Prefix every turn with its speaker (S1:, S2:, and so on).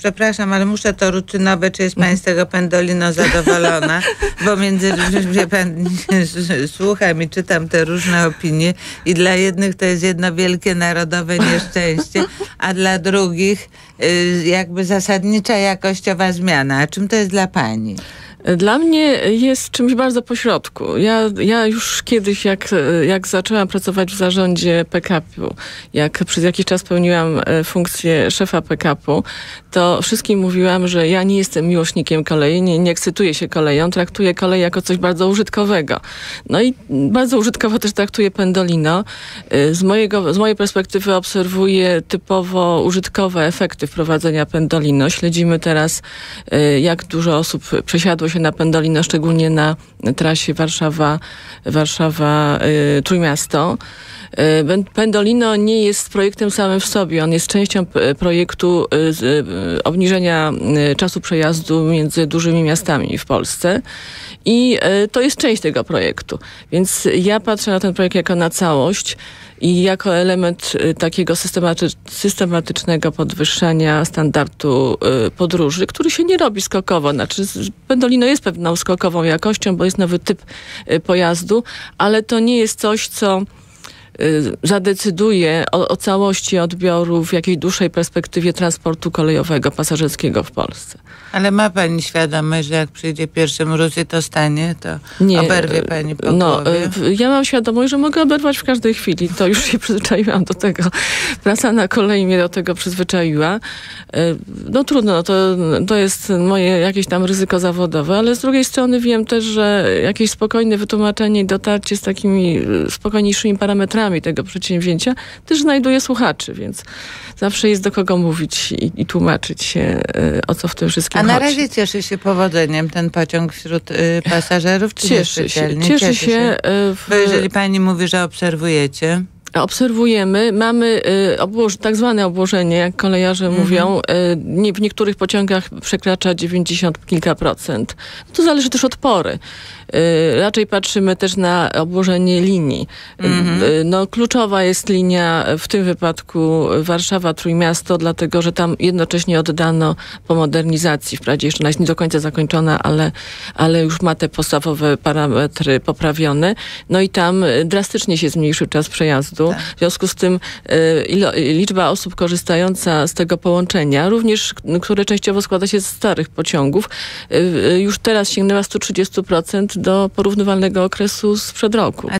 S1: przepraszam, ale muszę to rutynowe, czy jest pani z tego pendolino zadowolona, bo między, wie pan, słucham i czytam te różne opinie i dla jednych to jest jedno wielkie narodowe nieszczęście, a dla drugich y, jakby zasadnicza jakościowa zmiana. A czym to jest dla pani?
S2: Dla mnie jest czymś bardzo pośrodku. Ja, ja już kiedyś, jak, jak zaczęłam pracować w zarządzie PKP-u, jak przez jakiś czas pełniłam e, funkcję szefa PKP-u, to wszystkim mówiłam, że ja nie jestem miłośnikiem kolei, nie, nie ekscytuję się koleją, traktuję kolej jako coś bardzo użytkowego. No i bardzo użytkowo też traktuję pendolino. E, z, mojego, z mojej perspektywy obserwuję typowo użytkowe efekty wprowadzenia pendolino. Śledzimy teraz, e, jak dużo osób przesiadło się na Pendolino, szczególnie na trasie Warszawa, Warszawa y, Trójmiasto. Y, Pendolino nie jest projektem samym w sobie. On jest częścią projektu y, obniżenia czasu przejazdu między dużymi miastami w Polsce. I to jest część tego projektu. Więc ja patrzę na ten projekt jako na całość i jako element takiego systematycznego podwyższania standardu podróży, który się nie robi skokowo. Znaczy, Pendolino jest pewną skokową jakością, bo jest nowy typ y, pojazdu, ale to nie jest coś, co zadecyduje o, o, całości odbioru w jakiejś dłuższej perspektywie transportu kolejowego, pasażerskiego w Polsce.
S1: Ale ma pani świadomość, że jak przyjdzie pierwszy mróz i to stanie, to nie, oberwie pani po no, głowie?
S2: Ja mam świadomość, że mogę oberwać w każdej chwili. To już się przyzwyczaiłam do tego. Praca na kolei mnie do tego przyzwyczaiła. No trudno, no to, to jest moje jakieś tam ryzyko zawodowe, ale z drugiej strony wiem też, że jakieś spokojne wytłumaczenie i dotarcie z takimi spokojniejszymi parametrami tego przedsięwzięcia też znajduje słuchaczy, więc zawsze jest do kogo mówić i, i tłumaczyć się, e, o co w tym wszystkim
S1: a na razie cieszy się powodzeniem ten pociąg wśród y, pasażerów?
S2: Cieszy się. Cieszy, cieszy się. się.
S1: Y, w... Bo jeżeli pani mówi, że obserwujecie
S2: obserwujemy, mamy y, tak zwane obłożenie, jak kolejarze mhm. mówią, y, nie, w niektórych pociągach przekracza 90 kilka procent. To zależy też od pory. Y, raczej patrzymy też na obłożenie linii. Mhm. No, kluczowa jest linia w tym wypadku Warszawa-Trójmiasto, dlatego że tam jednocześnie oddano po modernizacji, wprawdzie jeszcze ona jest nie do końca zakończona, ale, ale już ma te podstawowe parametry poprawione. No i tam drastycznie się zmniejszył czas przejazdu. Tak. W związku z tym y, liczba osób korzystająca z tego połączenia, również które częściowo składa się z starych pociągów, już teraz sięgnęła 130% do porównywalnego okresu sprzed roku.